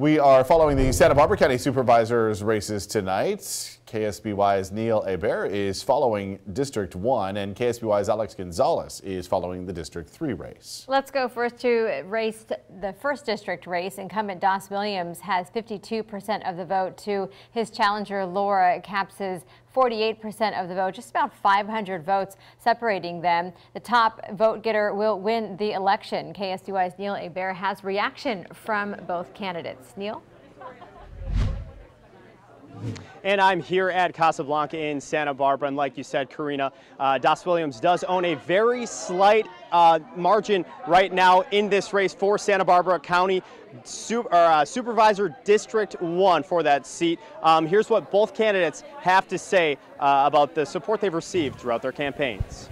We are following the Santa Barbara County Supervisors races tonight. KSBY's Neil Hebert is following District 1 and KSBY's Alex Gonzalez is following the District 3 race. Let's go first to race the first district race. Incumbent Das Williams has 52% of the vote to his challenger Laura Capps's 48% of the vote, just about 500 votes separating them. The top vote getter will win the election. KSBY's Neil Hebert has reaction from both candidates. Neil? And I'm here at Casablanca in Santa Barbara. And like you said, Karina, uh, Das Williams does own a very slight uh, margin right now in this race for Santa Barbara County Su or, uh, Supervisor District 1 for that seat. Um, here's what both candidates have to say uh, about the support they've received throughout their campaigns.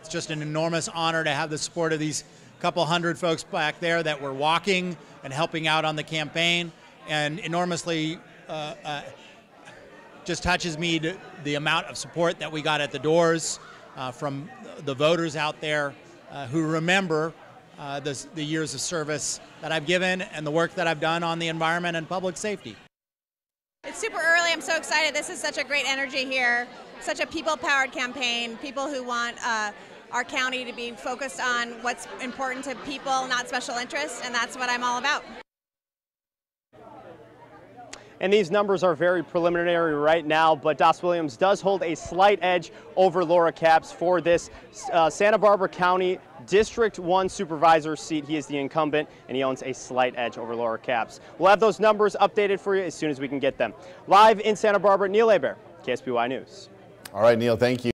It's just an enormous honor to have the support of these couple hundred folks back there that were walking and helping out on the campaign and enormously just touches me to the amount of support that we got at the doors uh, from the voters out there uh, who remember uh, the, the years of service that I've given and the work that I've done on the environment and public safety. It's super early. I'm so excited. This is such a great energy here. Such a people-powered campaign. People who want uh, our county to be focused on what's important to people, not special interests, and that's what I'm all about. And these numbers are very preliminary right now, but Das Williams does hold a slight edge over Laura Capps for this uh, Santa Barbara County District 1 supervisor seat. He is the incumbent, and he owns a slight edge over Laura Capps. We'll have those numbers updated for you as soon as we can get them. Live in Santa Barbara, Neil Hebert, KSBY News. All right, Neil, thank you.